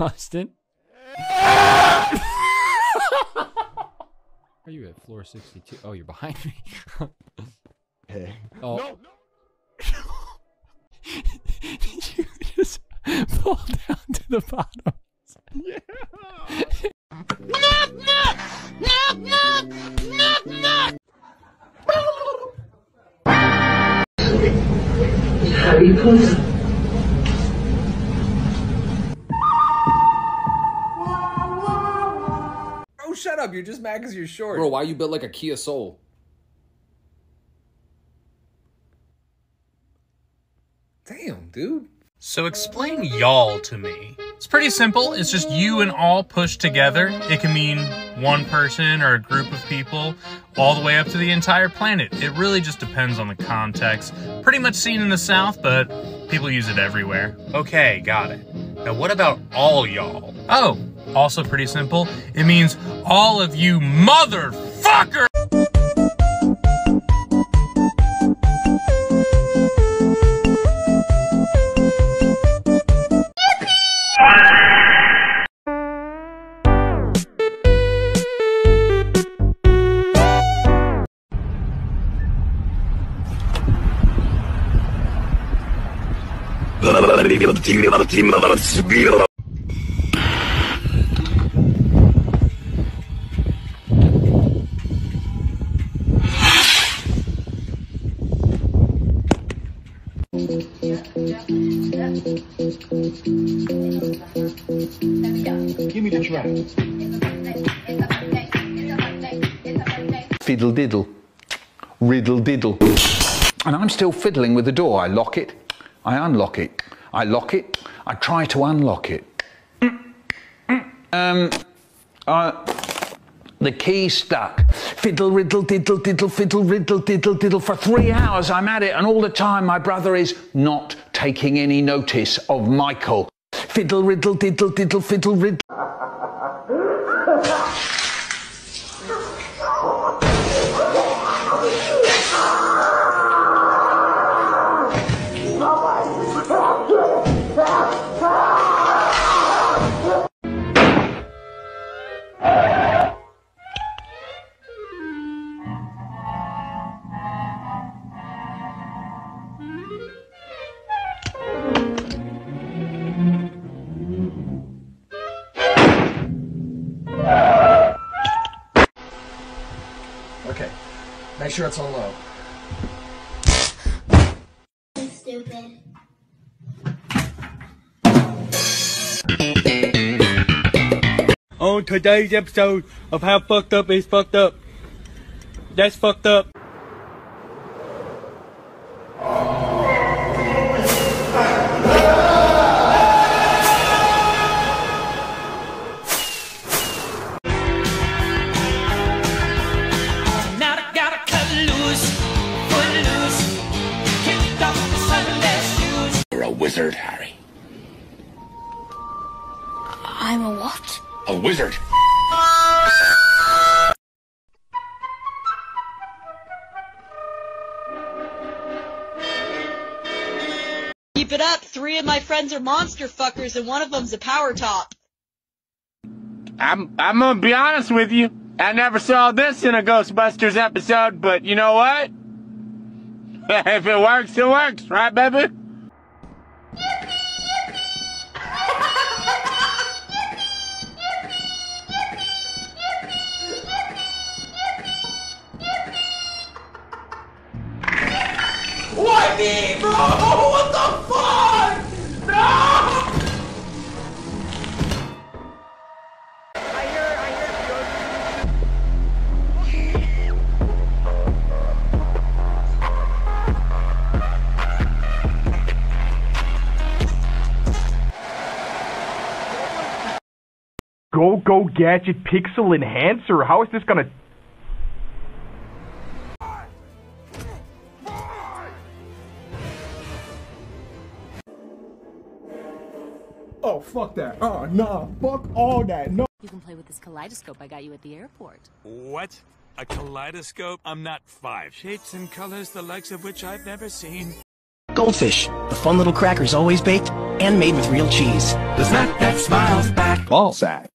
Austin. Are you at floor 62? Oh, you're behind me. Hey. Oh. you just fall down to the bottom. Oh, shut up. You're just mad because you're short. Bro, why you built like a Kia Soul? Damn, dude. So explain y'all to me. It's pretty simple. It's just you and all pushed together. It can mean one person or a group of people, all the way up to the entire planet. It really just depends on the context. Pretty much seen in the South, but people use it everywhere. Okay, got it. Now what about all y'all? Oh, also pretty simple. It means all of you motherfucker! Fiddle diddle, riddle diddle. And I'm still fiddling with the door. I lock it, I unlock it, I lock it, I try to unlock it. Um, uh, the key stuck. Fiddle, riddle, diddle, diddle, fiddle, riddle, diddle, diddle. For three hours I'm at it, and all the time my brother is not taking any notice of Michael. Fiddle, riddle, diddle, diddle, fiddle, riddle. Make sure it's on low. Stupid. on today's episode of How Fucked Up is Fucked Up. That's fucked up. I'm a what? A wizard. Keep it up. Three of my friends are monster fuckers, and one of them's a power top. I'm I'm gonna be honest with you. I never saw this in a Ghostbusters episode, but you know what? if it works, it works, right, baby? Me, bro? What the fuck? No! Go Go Gadget Pixel Enhancer. How is this gonna? Fuck that. Oh, nah. Fuck all that. No. You can play with this kaleidoscope I got you at the airport. What? A kaleidoscope? I'm not five. Shapes and colors, the likes of which I've never seen. Goldfish, the fun little crackers always baked, and made with real cheese. The snack that smiles back. Ball sack.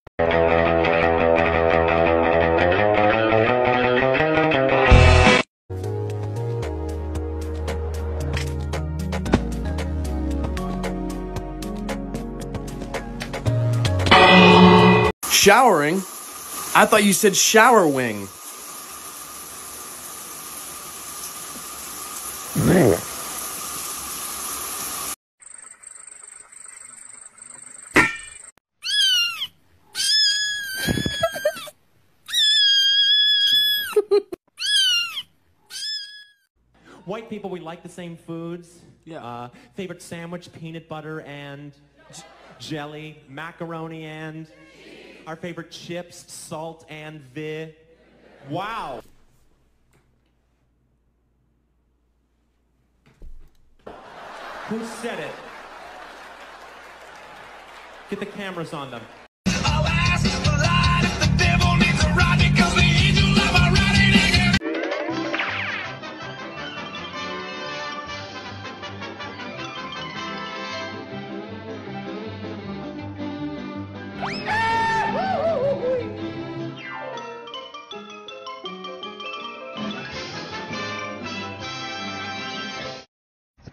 Showering? I thought you said shower wing. White people, we like the same foods. Yeah. Uh, favorite sandwich, peanut butter and j- jelly, macaroni and our favorite chips, salt and vi. Wow. Who said it? Get the cameras on them.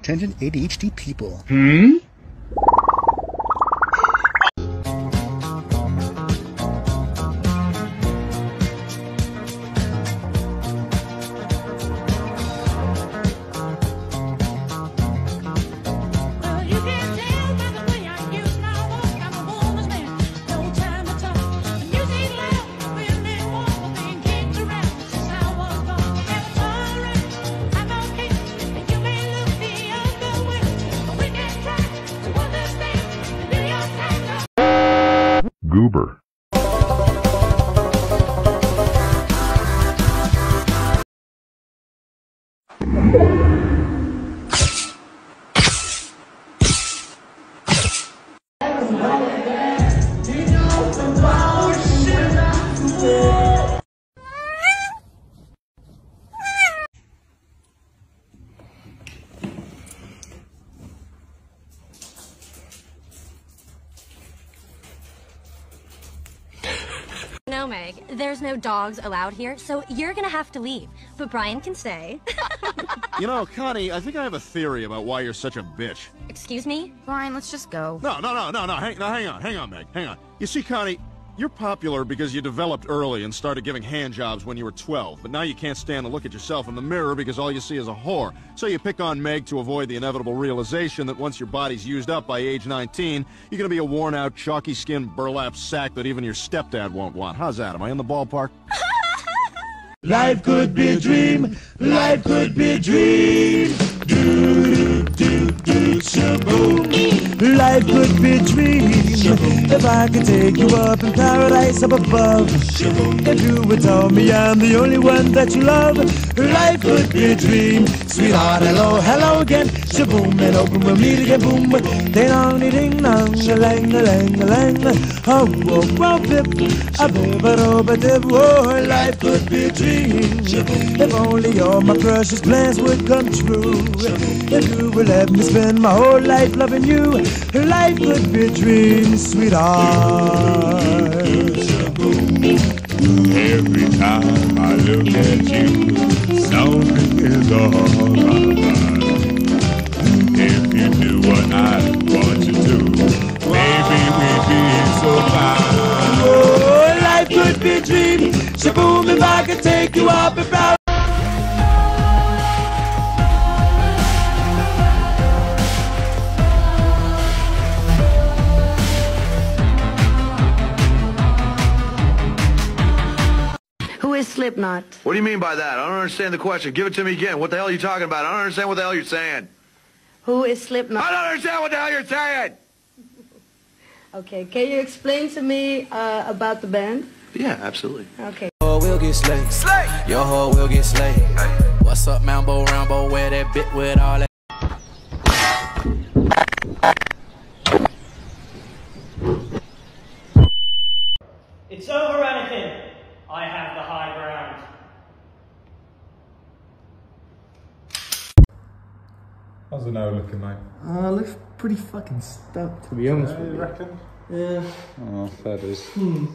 Attention ADHD people. Hmm? Goober. There's no dogs allowed here, so you're gonna have to leave. But Brian can stay. You know, Connie, I think I have a theory about why you're such a bitch. Excuse me? Brian, let's just go. No, no, no, no, no. Hang, no, hang on, hang on, Meg, hang on. You see, Connie, you're popular because you developed early and started giving hand jobs when you were 12, but now you can't stand to look at yourself in the mirror because all you see is a whore. So you pick on Meg to avoid the inevitable realization that once your body's used up by age 19, you're gonna be a worn-out, chalky-skinned burlap sack that even your stepdad won't want. How's that? Am I in the ballpark? Life could be a dream. Life could be a dream. Do, do, do, do, shaboom. Life could be a dream. If I could take you up in paradise up above. If you would tell me I'm the only one that you love. Life could be a dream. Sweetheart, hello, hello again. Shaboom, and open we'll meet again. Boom, ding dong, ding dong, a lang, a lang, a lang. Oh, oh, oh, bip, a bip, a do, a dip. Oh, life could be a dream. If only all my precious plans would come true. If you would let me spend my whole life loving you, life could be a dream, sweetheart. Every time I look at you, something is all right. I you up and proud. Who is Slipknot? What do you mean by that? I don't understand the question. Give it to me again. What the hell are you talking about? I don't understand what the hell you're saying. Who is Slipknot? I don't understand what the hell you're saying. Okay, can you explain to me uh, about the band? Yeah, absolutely. Okay. Your will get slayed. Slay. Your whole will get slayed. What's up, Mambo Rambo? Where that bit with all that? It's over, Anakin. I have the high ground. How's the nose looking, mate? Uh, looks pretty fucking stoked to be honest with you. reckon? Yeah. Oh, fair dues. Hmm.